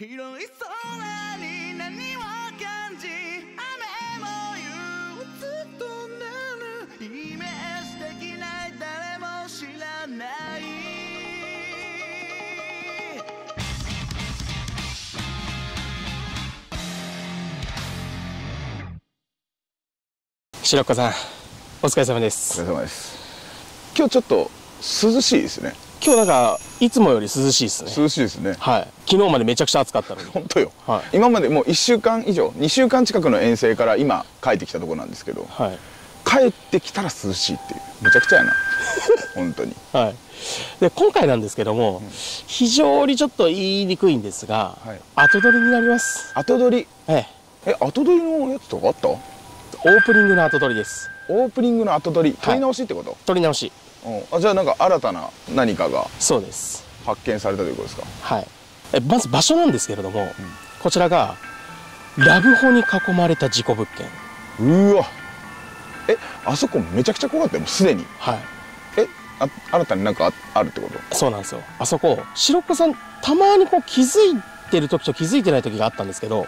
広い空に何を感じ雨も夕ずっとなるイメージできない誰も知らない白子さんお疲れ様です。お疲れ様です。今日ちょっと涼しいですね。今日なんかいつもより涼しいですね。涼しいですね。はい。昨日までめちゃくちゃ暑かったのに。本当よ、はい。今までもう1週間以上2週間近くの遠征から今帰ってきたところなんですけどはい。帰ってきたら涼しいっていう。むちゃくちゃやな。本当に。はい。で今回なんですけども、非常にちょっと言いにくいんですが、はい。後撮りになります。後撮り？ええ。え後撮りのやつとかあった？オープニングの後撮りです。オープニングの後撮り。撮り直しってこと、撮り直しうん。あじゃあなんか新たな何かがそうです。発見されたということですか？はい。えまず場所なんですけれども、こちらがラブホに囲まれた事故物件。うーわ。えあそこめちゃくちゃ怖かったよもうすでに。はい。えあ新たになんかああるってこと？そうなんですよ。あそこ白子さんたまにこう気づいてる時と気づいてない時があったんですけど、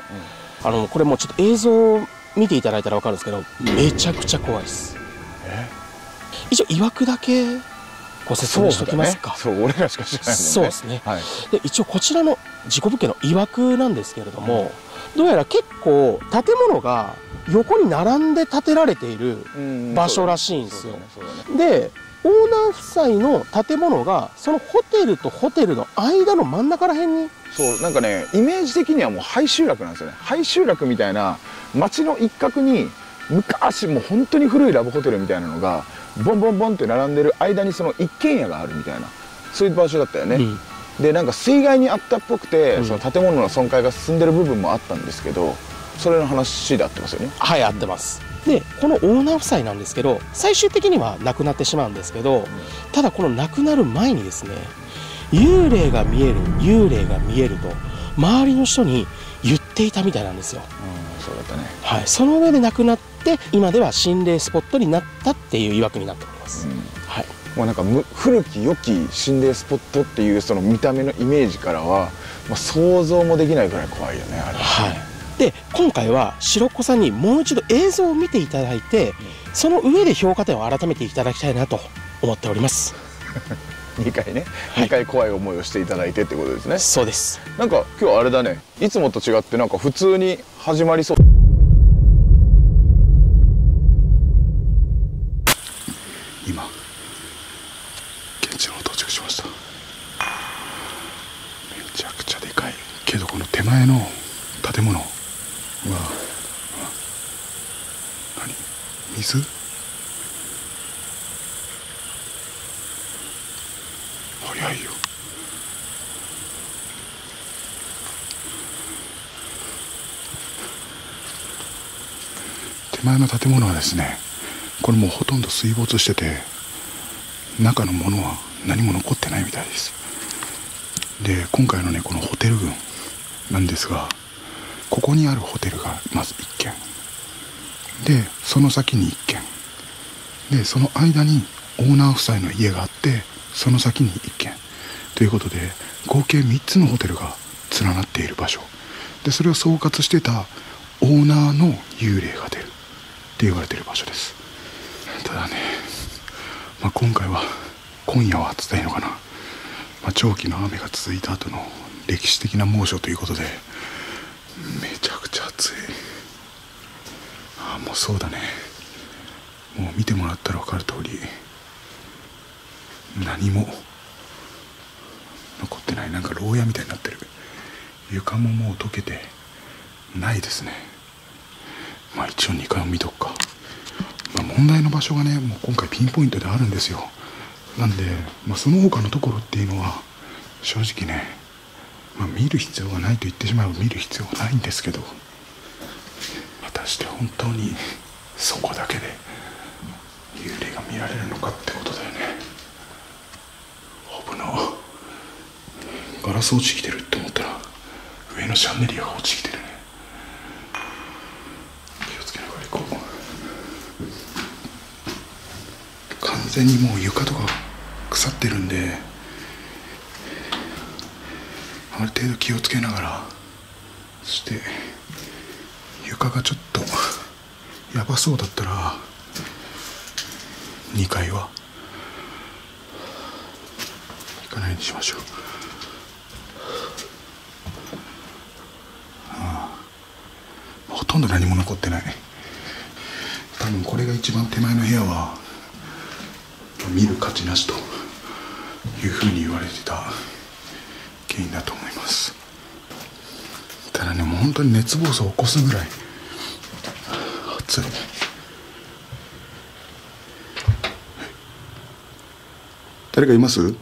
あのこれもうちょっと映像を見ていただいたら分かるんですけどめちゃくちゃ怖いです一応いわくだけご説明しておきますか。そう,、俺らしか知らないもんね。そうですね。はい。で一応こちらの事故物件のいわくなんですけれども、どうやら結構建物が横に並んで建てられているうん場所らしいんですよ。そうだねそうだね。でオーナー夫妻の建物がそのホテルとホテルの間の真ん中ら辺にそうなんかねイメージ的にはもう廃集落なんですよね。廃集落みたいな街の一角に昔もう本当に古いラブホテルみたいなのがボンボンボンって並んでる間にその一軒家があるみたいなそういう場所だったよね、うん。でなんか水害にあったっぽくて、うん。その建物の損壊が進んでる部分もあったんですけどそれの話で合ってますよね。はい合ってます。でこのオーナー夫妻なんですけど最終的には亡くなってしまうんですけど、ただこの亡くなる前にですね幽霊が見える幽霊が見えると周りの人に言っていたみたいなんですよ。うんそうだったね。はい。その上で亡くなって今では心霊スポットになったっていう曰くになっております、はい。もうなんかむ古き良き心霊スポットっていうその見た目のイメージからは、まあ、想像もできないぐらい怖いよねあれ。はい、で今回は白子さんにもう一度映像を見ていただいて、その上で評価点を改めていただきたいなと思っております 2回ね、はい。2回怖い思いをしていただいてってことですね。そうです。なんか今日あれだね。いつもと違ってなんか普通に始まりそう。今現地の到着しました。めちゃくちゃでかい。けどこの手前の建物は何？水？の建物はですねこれもうほとんど水没してて中のものは何も残ってないみたいです。で今回のねこのホテル群なんですがここにあるホテルがまず1軒。でその先に1軒。でその間にオーナー夫妻の家があってその先に1軒。ということで合計3つのホテルが連なっている場所。でそれを総括してたオーナーの幽霊が出る。って言われてる場所です。ただね、まあ、今回は今夜は暑いのかな、まあ、長期の雨が続いた後の歴史的な猛暑ということでめちゃくちゃ暑い。ああもうそうだね。もう見てもらったら分かる通り何も残ってない。なんか牢屋みたいになってる。床ももう溶けてないですね。まあ一応2階を見とくか、まあ、問題の場所がねもう今回ピンポイントであるんですよ。なんで、まあ、その他のところっていうのは正直ね、まあ、見る必要がないと言ってしまえば見る必要がないんですけど果たして本当にそこだけで幽霊が見られるのかってことだよね。危なガラス落ちてきてるって思ったら上のシャンデリアが落ちてきてるね気をつけながら行こう完全にもう床とか腐ってるんである程度気をつけながらそして床がちょっとやばそうだったら2階は行かないにしましょう。ほとんど何も残ってない。多分これが一番手前の部屋は見る価値なしというふうに言われてた原因だと思います。ただねもう本当に熱暴走を起こすぐらい暑い。誰かいます？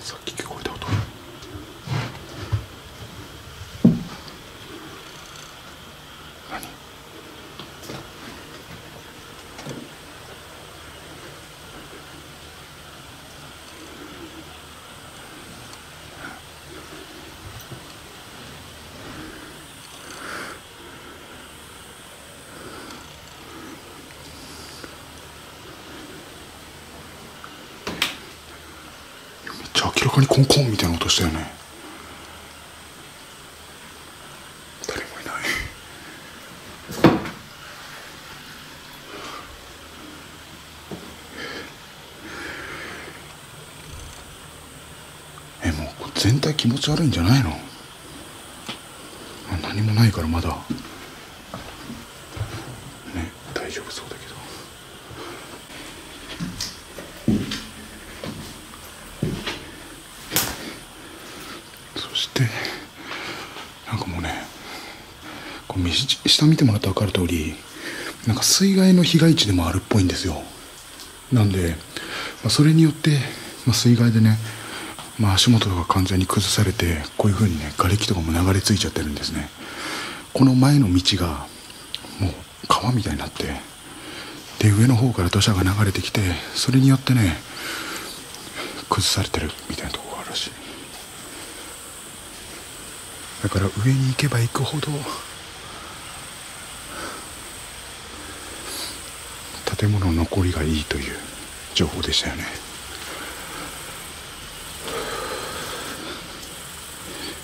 さっき聞こえた音。何めっにコンコンみたいな音したよね。誰もいない。えもう全体気持ち悪いんじゃないの？何もないからまだね大丈夫そうだけどそしてなんかもうねこう見てもらったら分かる通りなんか水害の被害地でもあるっぽいんですよ。なんで、まあ、それによって、まあ、水害でね、まあ、足元が完全に崩されてこういう風にね瓦礫とかも流れ着いちゃってるんですね。この前の道がもう川みたいになってで上の方から土砂が流れてきてそれによってね崩されてるみたいなとこがあるらしい。だから上に行けば行くほど建物の残りがいいという情報でしたよね。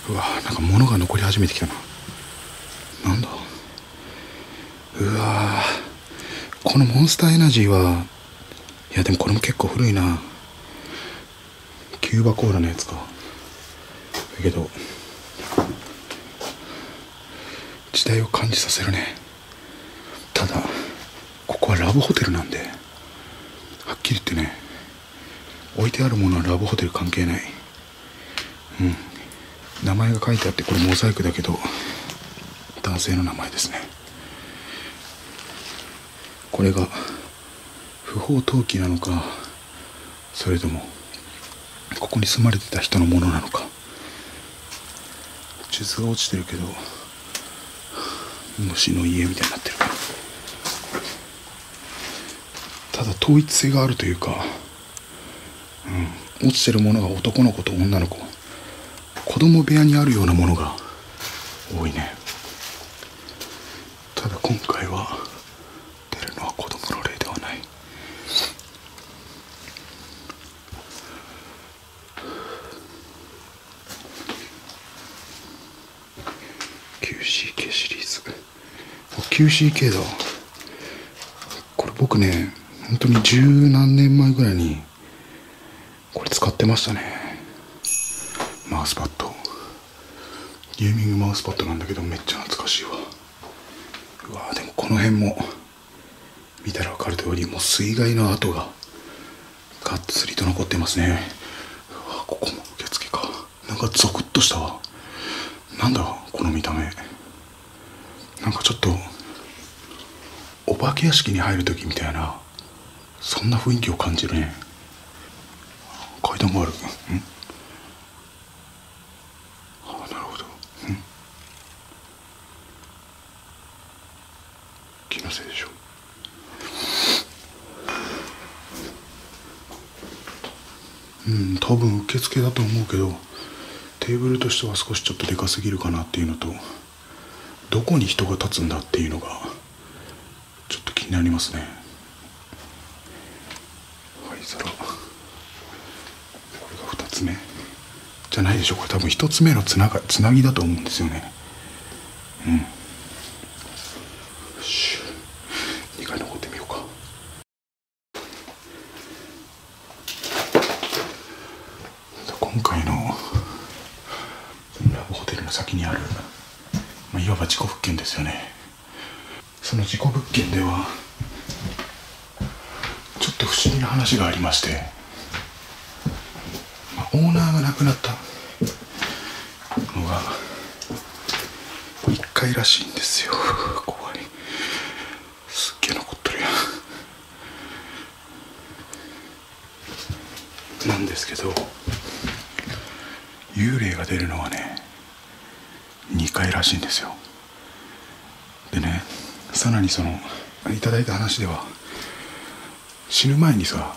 うわなんか物が残り始めてきたな。なんだ？うわこのモンスターエナジーはいやでもこれも結構古いな。キューバコーラのやつか。だけど時代を感じさせるね。ラブホテルなんで。はっきり言ってね。置いてあるものはラブホテル関係ない。うん。名前が書いてあってこれモザイクだけど男性の名前ですね。これが不法投棄なのかそれともここに住まれてた人のものなのか。地図が落ちてるけど虫の家みたいになってるただ統一性があるというか、うん、落ちてるものが男の子と女の子子供部屋にあるようなものが多いね。ただ今回は出るのは子供の霊ではない「QCK シリーズ」QCK だ。これ僕ね本当に十何年前ぐらいにこれ使ってましたね。マウスパッド。ゲーミングマウスパッドなんだけどめっちゃ懐かしいわ。うわでもこの辺も見たら分かる通りもう水害の跡ががっつりと残ってますね。うわここも受付か。なんかゾクッとしたわ。なんだこの見た目。なんかちょっとお化け屋敷に入る時みたいなそんな雰囲気を感じるね。階段がある。ん。あなるほど。うん。気のせいでしょ。うん多分受付だと思うけどテーブルとしては少しちょっとでかすぎるかなっていうのとどこに人が立つんだっていうのがちょっと気になりますね灰皿これが2つ目じゃないでしょうこれ多分一つ目のつながつなぎだと思うんですよね。うん。よし。2階登ってみようか。今回のラブホテルの先にある、まあ、いわば事故物件ですよね。その事故物件ではちょっと不思議な話がありまして、オーナーが亡くなったのが1回らしいんですよ。怖い。すっげえ残っとるやん。なんですけど幽霊が出るのはね2回らしいんですよ。でねさらにそのいただいた話では死ぬ前にさ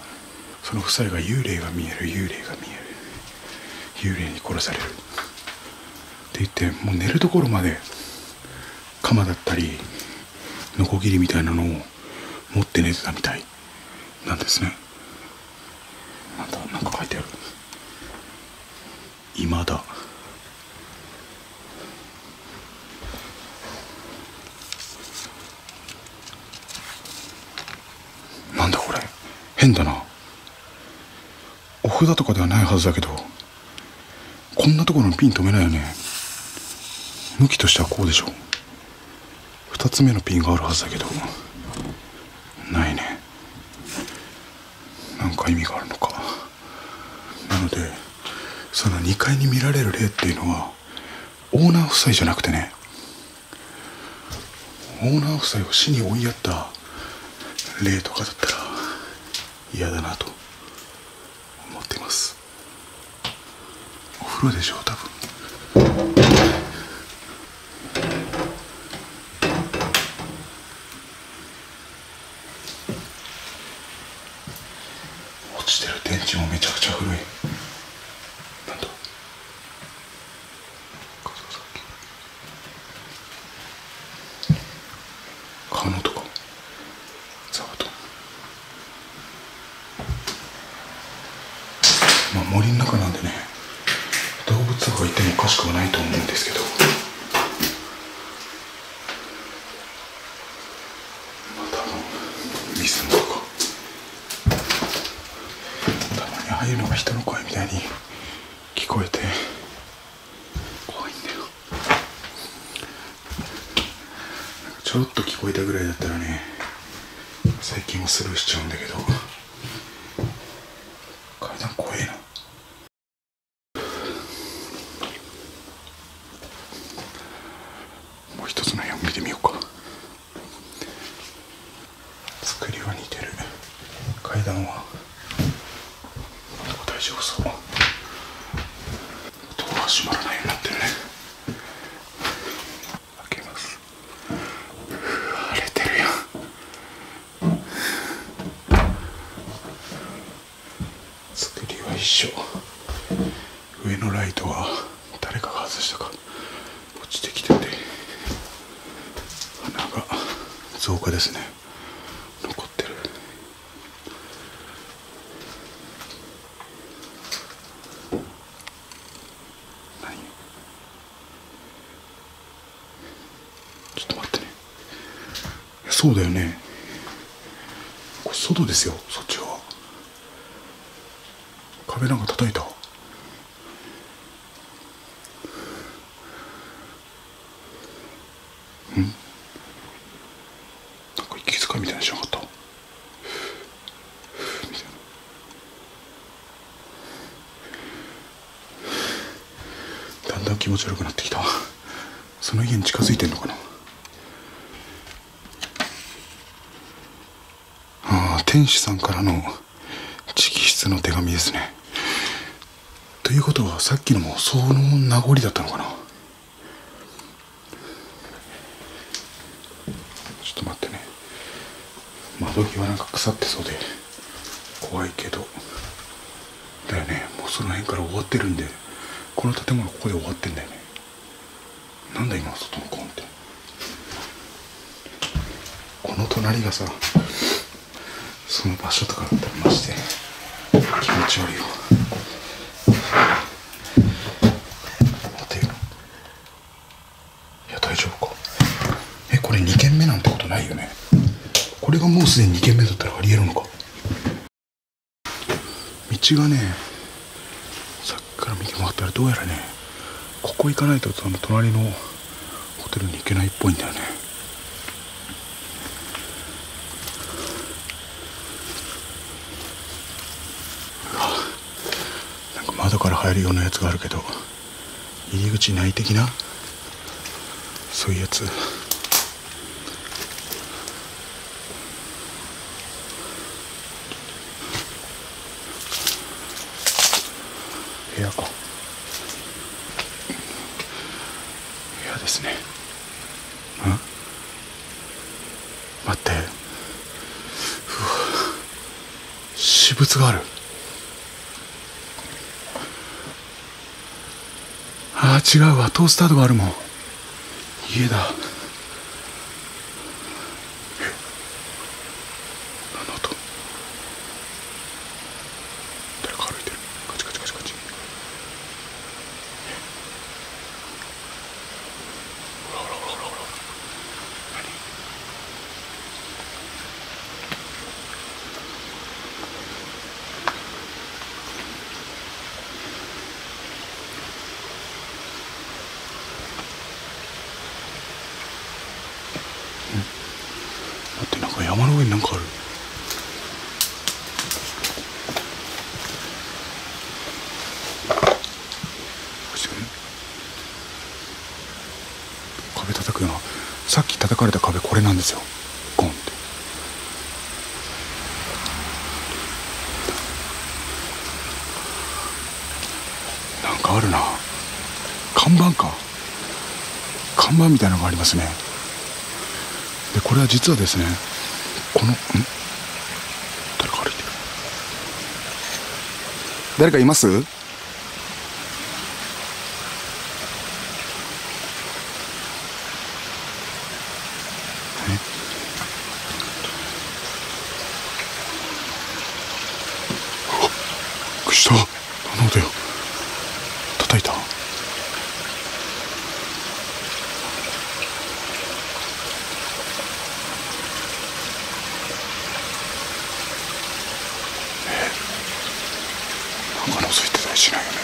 その夫妻が幽霊が見える幽霊が見える。幽霊に殺される。って言ってもう寝るところまで鎌だったりノコギリみたいなのを持って寝てたみたい。なんですね。なんだなんか書いてある。今だ。なんだこれ。変だな。お札とかではないはずだけど。こんなところにピン止めないよね。向きとしてはこうでしょ2つ目のピンがあるはずだけど。ないね。なんか意味があるのか。なのでその2階に見られる霊っていうのはオーナー夫妻じゃなくてね。オーナー夫妻を死に追いやった霊とかだったら嫌だなと思っています。風呂でしょう多分落ちてる電池もめちゃくちゃ古いなんだ川のとかザワとまあ森の中なんでね動物とかいてもおかしくはないと思うんですけどまあ多分リスンとかたまにああいうのが人の声みたいに聞こえて怖いんだよなんかちょろっと聞こえたぐらいだったらね最近はスルーしちゃうんだけど階段怖えなもう一つの部屋を見てみようか作りは似てる階段は大丈夫そう。ドア閉まらないようになってるね開けますうわ荒れてるやん作りは一緒上のライトは誰かが外したか落ちてきてて花が増加ですね残ってる何ちょっと待ってねいやそうだよねこれ外ですよそっち側壁なんか叩いたんなんか息遣いみたいなのしなかったみたいなだんだん気持ち悪くなってきたその家に近づいてんのかな。ああ天使さんからの直筆の手紙ですね。ということはさっきのもその名残だったのかな。ちょっと待ってね。窓際なんか腐ってそうで怖いけど。だよね。もうその辺から終わってるんで。この建物ここで終わってんだよね。なんだ今外のコンって。この隣がさその場所とかだったりまして気持ち悪いよ待てよいや大丈夫か。えこれ2軒目なんてことないよね。これがもうすでに2軒目だったらありえるのか。道がねどうやらねここ行かないとその隣のホテルに行けないっぽいんだよね。なんか窓から入るようなやつがあるけど入り口内的な？そういうやつ部屋か部屋ですねん待ってうわ私物があるああ違うわ。トースターとかあるもん。家だえ何の音誰か歩いてるカチカチカチカチほらほらほらほらほら何待ってなんか山の上になんかある壁叩くようなさっき叩かれた壁これなんですよ。ゴンって。なんかあるな。看板か。看板みたいなのがありますね。でこれは実はですねこのん？誰か歩いてる。誰かいますえうわびっくりした何の音よ叩いたが覗いてたりしないよね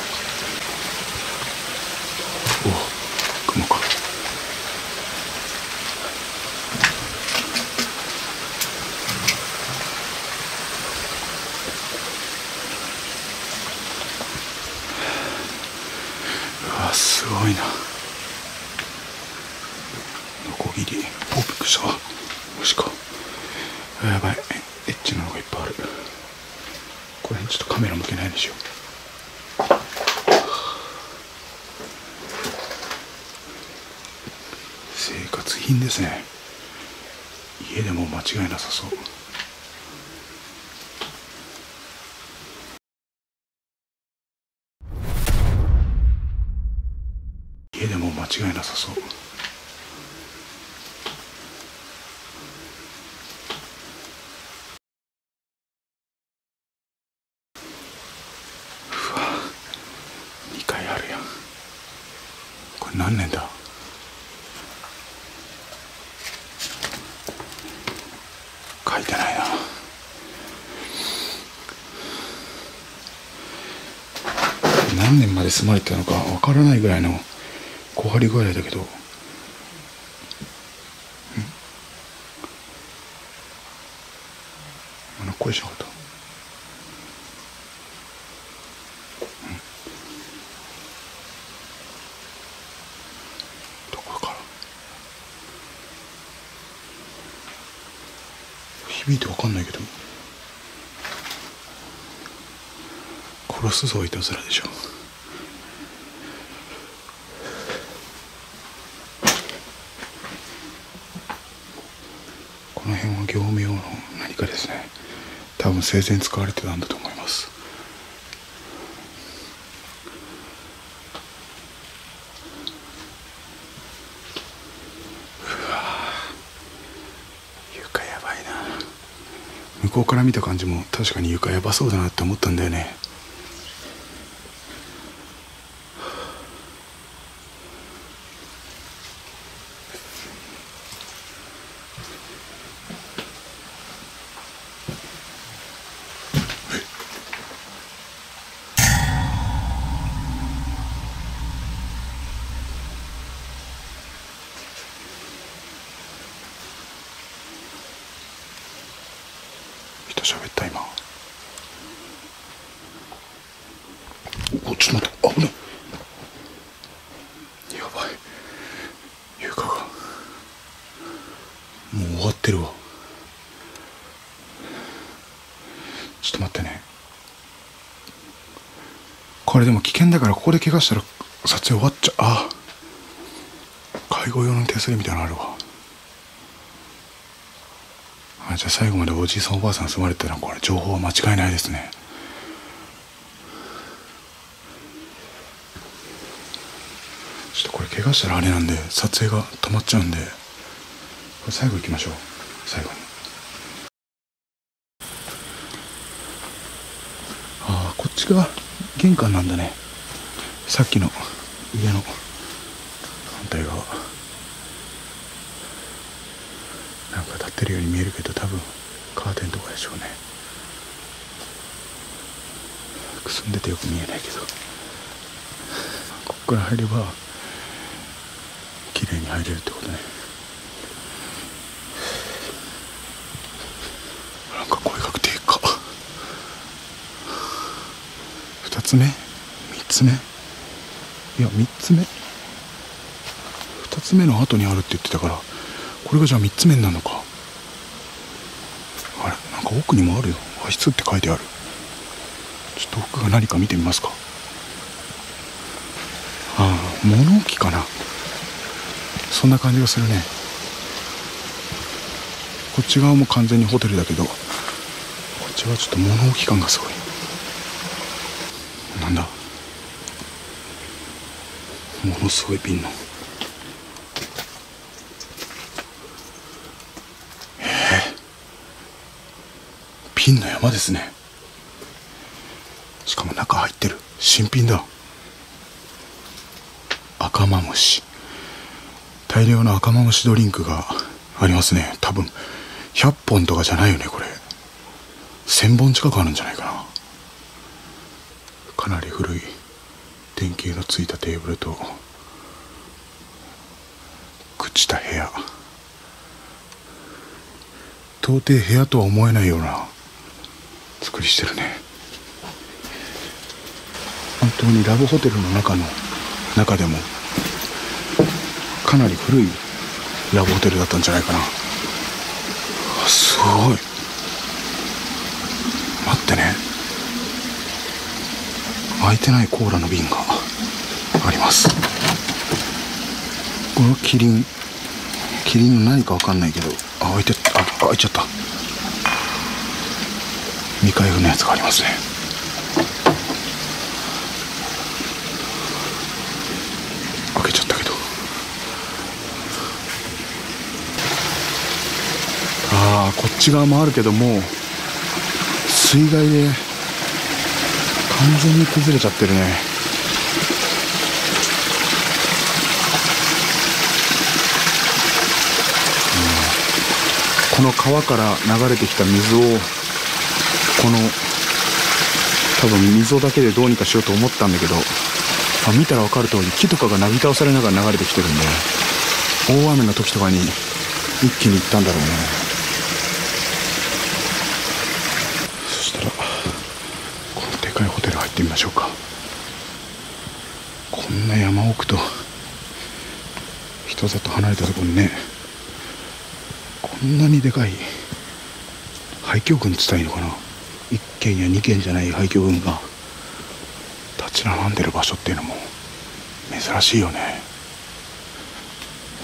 おお雲かうわすごいなノコギリおびっくりした虫かあやばいエッチなのがいっぱいあるこれちょっとカメラ向けないようにしよう生活品ですね家でも間違いなさそう家でも間違いなさそううわ2階あるやんこれ何年だ書いてないな何年まで住まれてたのかわからないぐらいの小張り具合だけど。ん。あの声しなかった？どこから？響いてわかんないけど。殺すぞいたずらでしょこの辺は業務用の何かですね多分生前使われてたんだと思います？床やばいな。向こうから見た感じも確かに床やばそうだなって思ったんだよねと喋った今おちょっと待って危ないやばい床がもう終わってるわ。ちょっと待ってね。これでも危険だからここで怪我したら撮影終わっちゃう。あ介護用の手すりみたいなのあるわ。あじゃあ最後までおじいさんおばあさん住まれてたらこれ情報は間違いないですね。ちょっとこれ怪我したらあれなんで撮影が止まっちゃうんでこれ最後行きましょう。最後に。ああこっちが玄関なんだね。さっきの家の反対側。なんか立ってるように見えるけど多分カーテンとかでしょうね。くすんでてよく見えないけど。ここから入れば綺麗に入れるってことねなんか声かけていいか2つ目？3つ目？いや3つ目。2つ目の後にあるって言ってたからこれがじゃあ3つ目になるのか。あれなんか奥にもあるよ。和室って書いてある。ちょっと奥が何か見てみますか。ああ物置かな。そんな感じがするね。こっち側も完全にホテルだけどこっちはちょっと物置感がすごい。んだ。ものすごい瓶の。ええ瓶の山ですね。しかも中入ってる。新品だ。赤マムシ。大量の赤マムシドリンクがありますね。多分100本とかじゃないよねこれ。1000本近くあるんじゃないかな。なり古い電球のついたテーブルと朽ちた部屋。到底部屋とは思えないような作りしてるね。本当にラブホテルの中の中でもかなり古いラブホテルだったんじゃないかな。すごい待ってね開いてないコーラの瓶があります。このキリン。キリンの何か分かんないけどあ開いてあ開いちゃった。未開封のやつがありますね。開けちゃったけど。ああこっち側もあるけども水害で完全に崩れちゃってるね。この川から流れてきた水をこの多分溝だけでどうにかしようと思ったんだけどあ見たら分かる通り木とかがなぎ倒されながら流れてきてるんで大雨の時とかに一気に行ったんだろうねそしたらこのでかいホテル入ってみましょうか。こんな山奥と人里離れたところにねこんなにでかい廃墟群って言ったらいいのかな。1軒や2軒じゃない廃墟群が立ち並んでる場所っていうのも珍しいよね。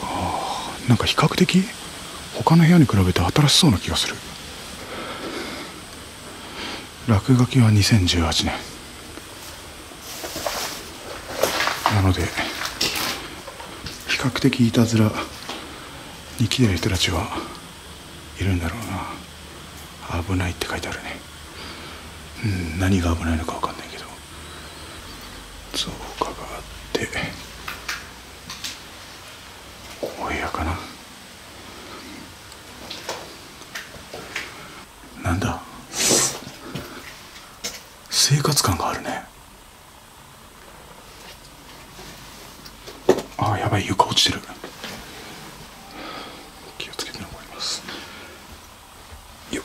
あなんか比較的他の部屋に比べて新しそうな気がする。落書きは2018年。なので比較的いたずらに来てる人たちはいるんだろうな。危ないって書いてあるね。うん何が危ないのか分かんないけど。造花があってお部屋かななんだ生活感があるねあーやばい床落ちてる気をつけて登りますよ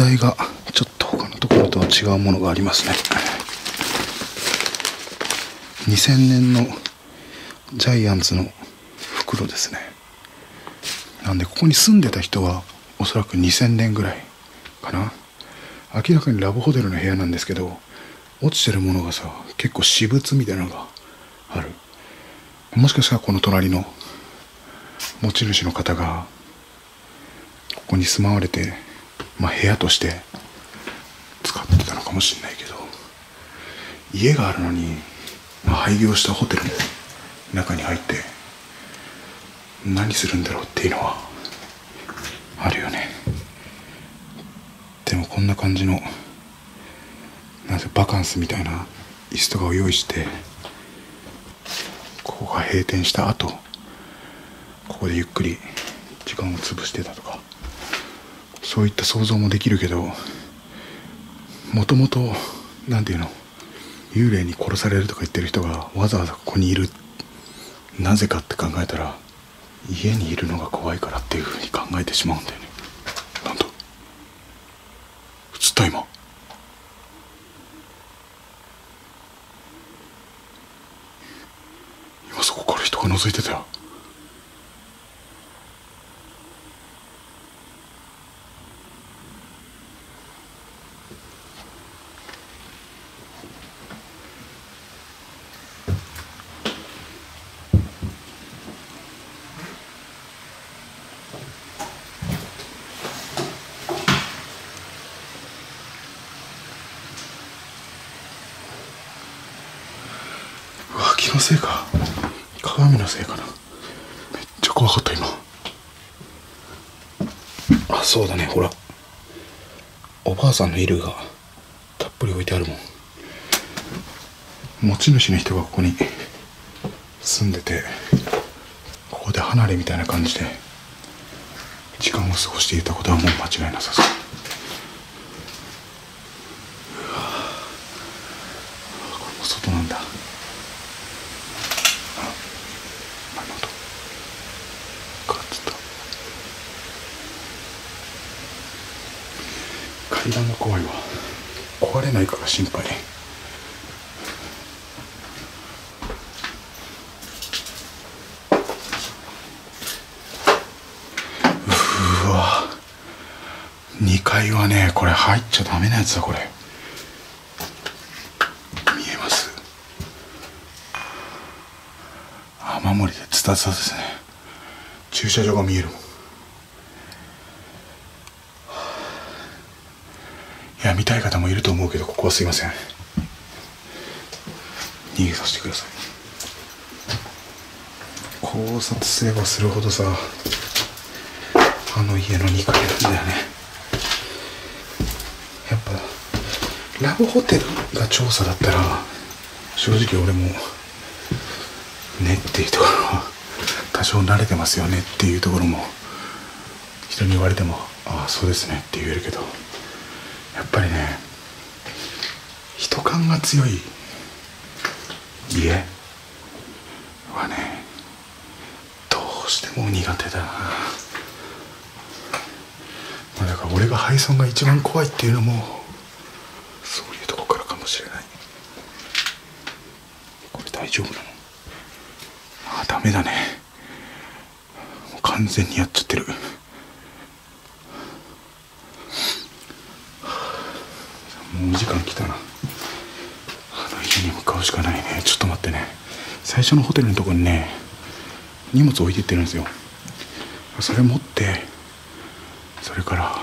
っがちょっと他のところとは違うものがありますね。2000年のジャイアンツの袋ですね。なんでここに住んでた人はおそらく2000年ぐらいかな。明らかにラブホテルの部屋なんですけど落ちてるものがさ結構私物みたいなのがある。もしかしたらこの隣の持ち主の方がここに住まわれて、まあ、部屋として使ってたのかもしれないけど家があるのに、まあ、廃業したホテルの中に入って何するんだろうっていうのはあるよね。でもこんな感じのなぜバカンスみたいな椅子とかを用意してここが閉店した後ここでゆっくり時間を潰してたとかそういった想像もできるけどもともと何て言うの幽霊に殺されるとか言ってる人がわざわざここにいる。なぜかって考えたら家にいるのが怖いからっていうふうに考えてしまうんだよね。なんだ映った今。今そこから人が覗いてたようわ気のせいか鏡のせいかな。めっちゃ怖かった今。あそうだね。ほら。おばあさんの衣類がたっぷり置いてあるもん。持ち主の人がここに住んでてここで離れみたいな感じで時間を過ごしていたことはもう間違いなさそううわこれも外なんだあなんだガッツと階段が怖いわ。壊れないから心配。うわ。2階はねこれ入っちゃダメなやつだこれ。見えます。雨漏りでツタツタですね。駐車場が見えるもんいや見たい方もいると思うけどここすいません。逃げさせてください。考察すればするほどさあの家の2階なんだよね。やっぱラブホテルが調査だったら正直俺もねっていうところは多少慣れてますよねっていうところも人に言われてもああそうですねって言えるけどやっぱりね感が強い。家はねどうしても苦手だ。なまあだから俺が廃村が一番怖いっていうのもそういうとこからかもしれない。これ大丈夫なの？あダメだね。もう完全にやっちゃってる。もうお時間来たなしかないね。ちょっと待ってね。最初のホテルのとこにね荷物置いてってるんですよ。それ持ってそれから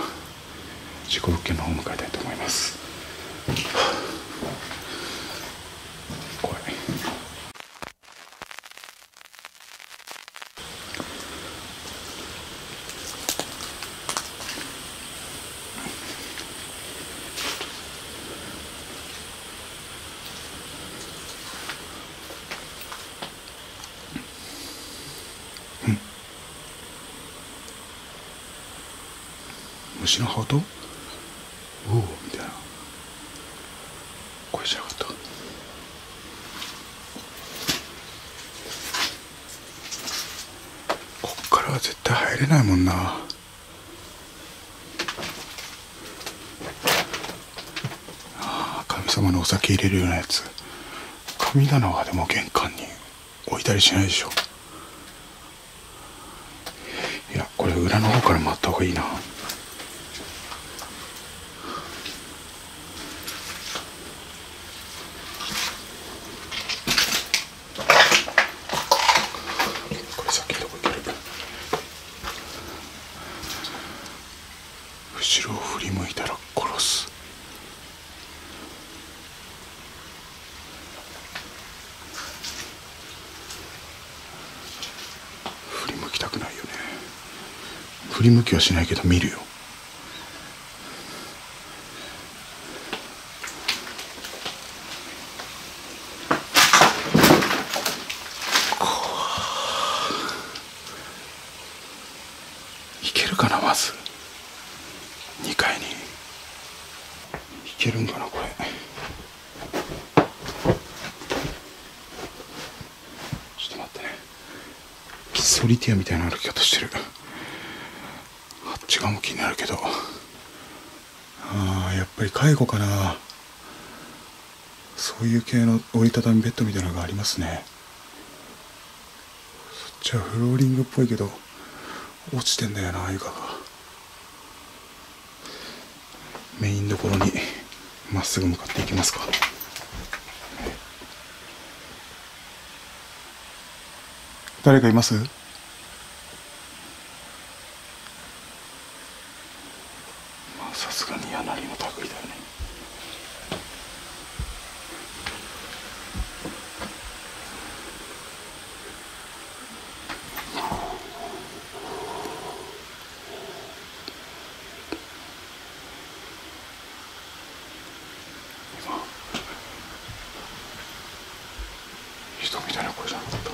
事故物件の方を迎えたいと思います怖い虫の羽音おおみたいな声じゃなかったこっからは絶対入れないもんな様のお酒入れるようなやつ神棚はでも玄関に置いたりしないでしょ。いやこれ裏の方から回った方がいいなこれ先のとこ行ける後ろを振り向いたら殺す振り向きたくないよね振り向きはしないけど見るよいけるかなまず2階にいけるんかなこれちょっと待ってねソリティアみたいな歩き方してるあっち側も気になるけどあーやっぱり介護かなそういう系の折りたたみベッドみたいなのがありますね。そっちはフローリングっぽいけど落ちてんだよな床が。メインどころにまっすぐ向かっていきますか。誰かいますまあさすがに柳の類だよね今人みたいな声じゃなかった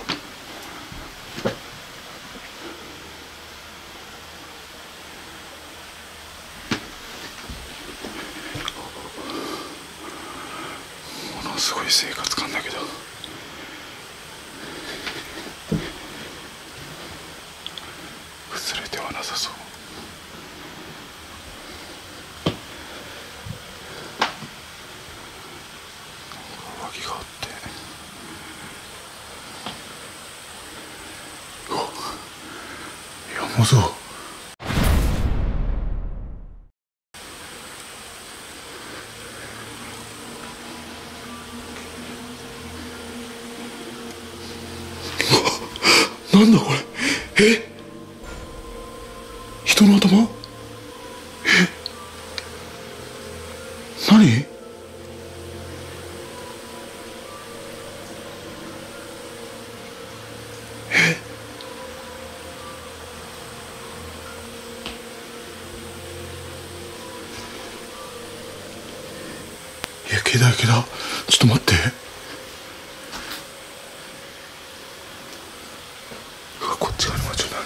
い生活感だけど崩れてはなさそう上着があってうわ山蔵なんだこれ？え？人の頭？え？何？え？いや毛だ毛だちょっと待ってうわこっち側にもちょっと何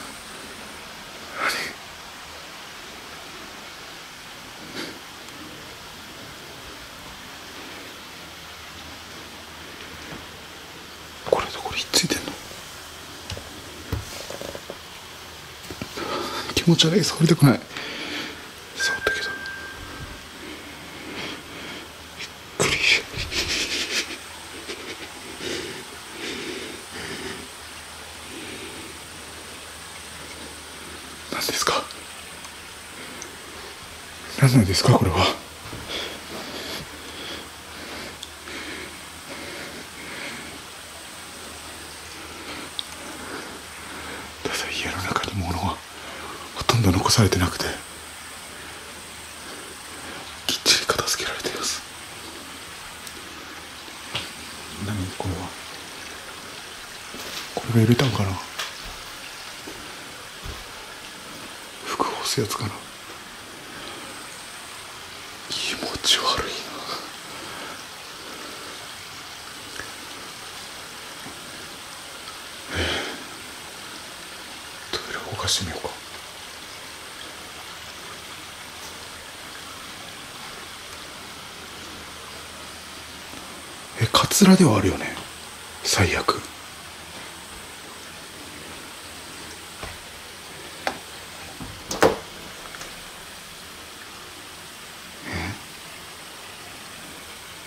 これとこれひっついてんの気持ち悪い触りたくない。触ったけど。びっくり。何ですか？何なんですか？これはただ家の中に物はほとんど残されてなくてきっちり片付けられています何これはこれが入れたんかな服干すやつかな気持ち悪いなトイレ動かしてみようかえカツラではあるよね。最悪。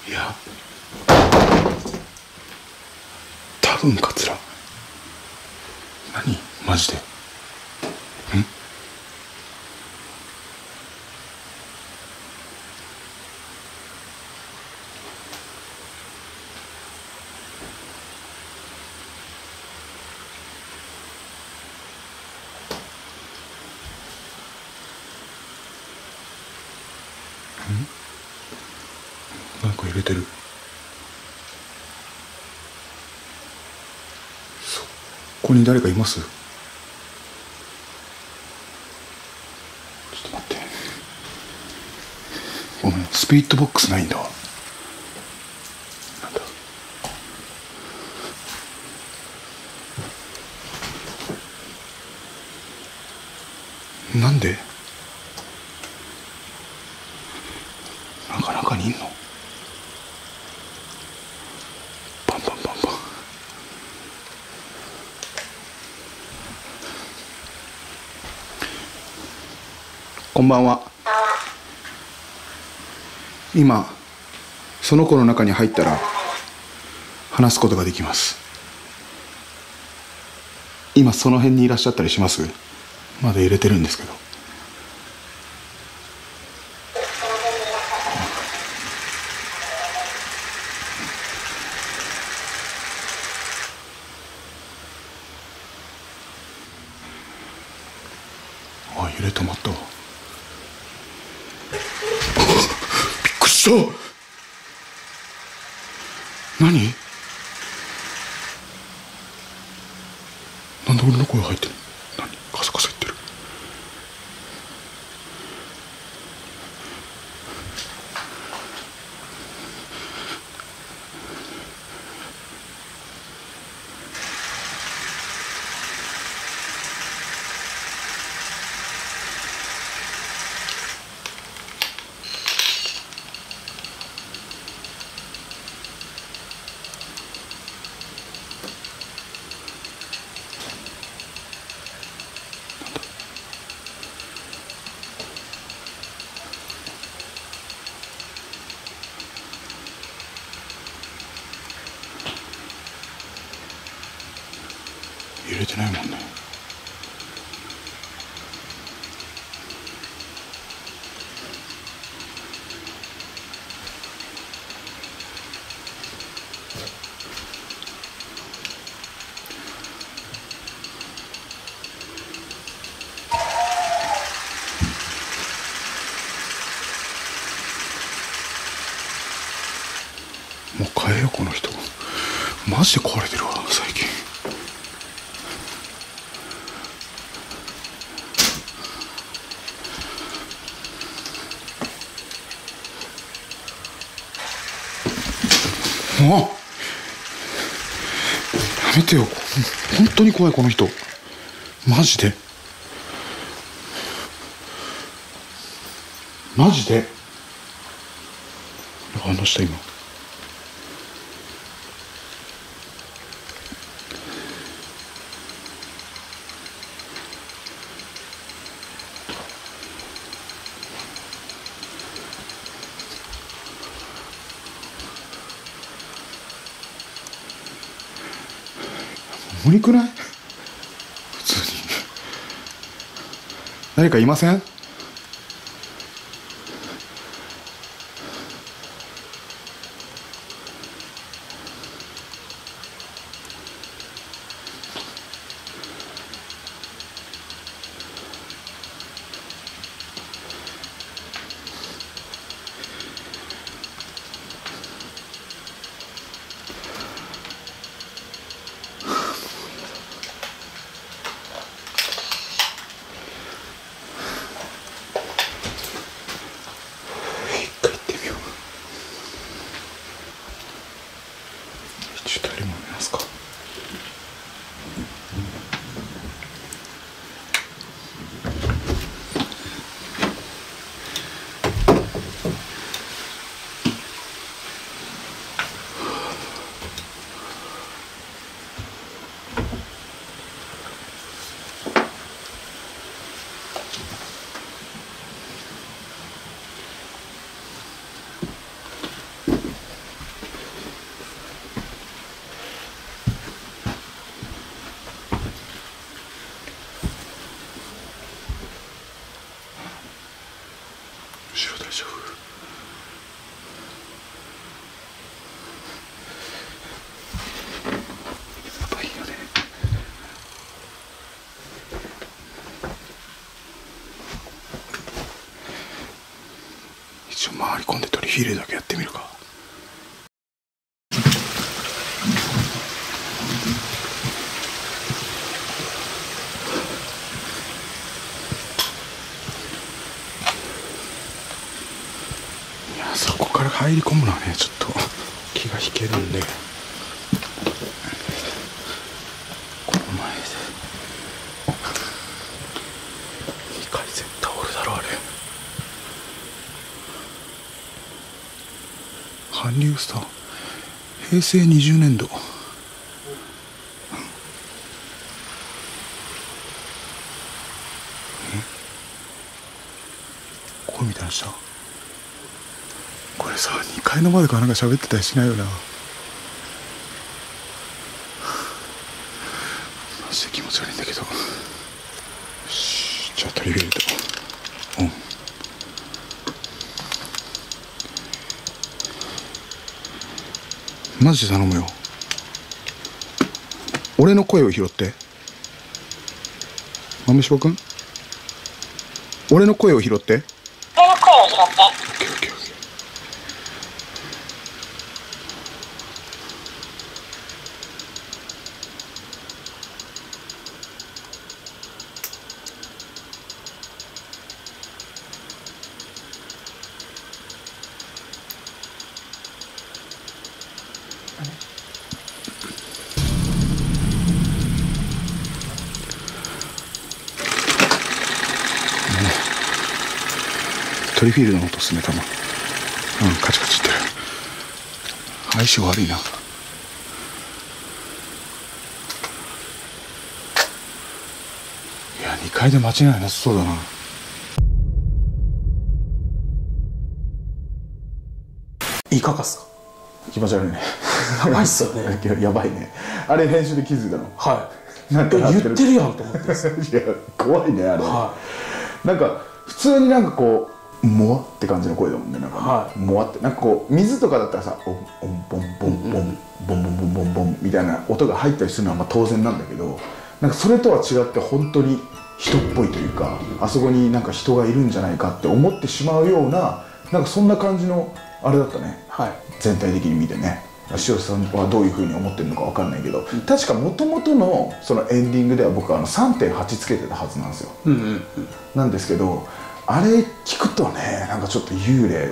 いや。多分カツラ何マジでんなんか入れてるそここに誰かいます？ちょっと待って。ごめんスピリットボックスないんだ？なんでなかなかにいんのパンパンパンパンこんばんは。今その子の中に入ったら話すことができます。今その辺にいらっしゃったりします？まだ入れてるんですけどあ揺れ止まったわびっくりした何なんで俺の声入ってる何カサカサ言ってる揺れてないもんねもう変えようこの人マジで壊れてるわ最近。もうやめてよ。本当に怖いこの人。マジで。マジで。反応した今。無理くない？普通に。誰かいません？回り込んでトリフィールだけやってみるか。いやそこから入り込むのはねちょっと気が引けるんでこの前で2回絶対おるだろあれニュースター平成20年度。これみたいなした？これさ2階の窓かなんか喋ってたりしないよなマジで気持ち悪いんだけどよしじゃあ取り入れてうんマジで頼むよ。俺の声を拾って。豆柴君。俺の声を拾って俺の声を拾って。オッケーオッケーオッケートリフィールドの音っすね多分うんカチカチいって。る相性悪いな。いや2階で間違いなさそうだな。いかがっすか？気持ち悪いね。やばいっすよね。や やばいね。あれ編集で気づいたの？はい。なんか言ってるやんと思って。いや怖いねあれ、はなんか普通になんかこうもわって感じの声だもんねなんかね、はい。もわって。なんかこう水とかだったらさおんおんボンボンボンボンボンボンボンボンみたいな音が入ったりするのはまあ当然なんだけどなんかそれとは違って本当に人っぽいというかあそこになんか人がいるんじゃないかって思ってしまうようななんかそんな感じのあれだったね。はい。全体的に見てね。塩さんはどういうふうに思ってるのか分かんないけど、確かもともとのそのエンディングでは僕あの3.8つけてたはずなんですよ。うんうんうん。なんですけどあれ聞くとねなんかちょっと幽霊っ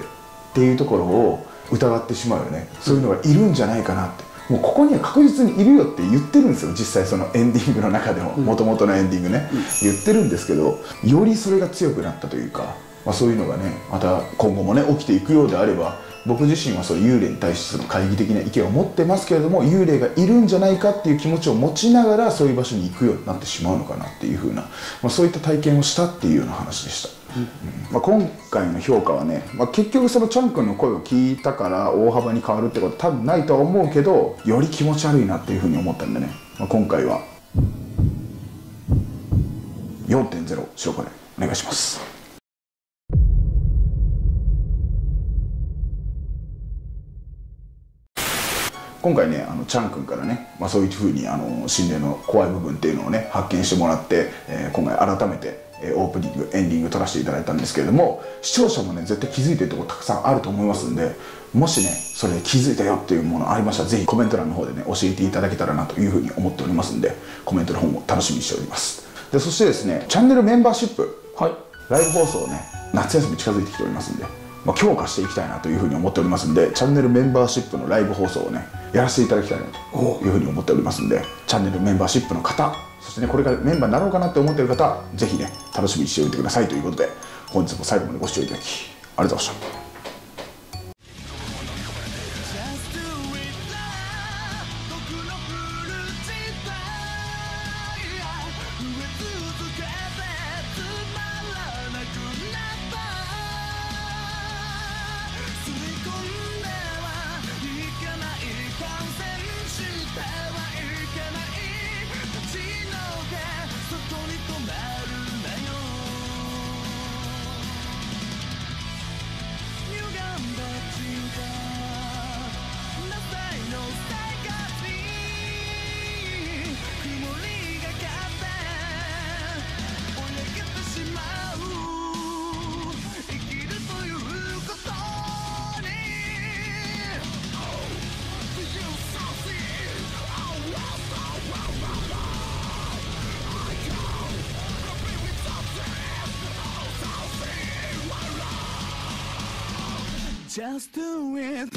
ていうところを疑ってしまうよね。そういうのがいるんじゃないかなって。もうここには確実にいるよって言ってるんですよ。実際そのエンディングの中でも。もともとのエンディングね、言ってるんですけどよりそれが強くなったというか、まあ、そういうのがねまた今後もね起きていくようであれば僕自身はそう幽霊に対してその懐疑的な意見を持ってますけれども幽霊がいるんじゃないかっていう気持ちを持ちながらそういう場所に行くようになってしまうのかなっていうふうな、まあ、そういった体験をしたっていうような話でした。まあ、今回の評価はね、まあ、結局そのチャン君の声を聞いたから大幅に変わるってこと多分ないとは思うけどより気持ち悪いなっていうふうに思ったんでね、まあ、今回は。4.0白金お願いします。今回ねあのチャン君からね、まあ、そういうふうにあの心霊の怖い部分っていうのをね発見してもらって、えー今回改めて、えーオープニングエンディング撮らせていただいたんですけれども視聴者もね絶対気づいてるところたくさんあると思いますんでもしねそれで気づいたよっていうものありましたらぜひコメント欄の方でね教えていただけたらなというふうに思っておりますんでコメントの方も楽しみにしております。でそしてですねチャンネルメンバーシップはい。ライブ放送ね夏休み近づいてきておりますんで、まあ、強化していきたいなというふうに思っておりますんでチャンネルメンバーシップのライブ放送をねやらせていただきたいなというふうに思っておりますんでチャンネルメンバーシップの方そしてねこれからメンバーになろうかなって思ってる方ぜひね楽しみにしておいてくださいということで本日も最後までご視聴いただきありがとうございました。Just do it.